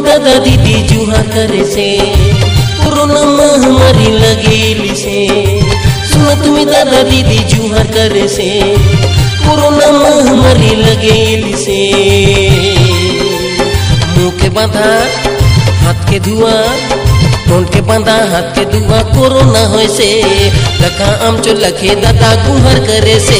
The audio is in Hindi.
दादा दीदी जुहा करे से। कोरोना महामारी लगेली से। सुनो तुम्ही दादा दीदी जुहा करे से। कोरोना महामारी लगेली से। मुँह के बांधा, हाथ के धुआ टोन के बांधा, हाथ के धुआ, कोरोना होय से। लखा आम चो लखे दादा गुहर करे से।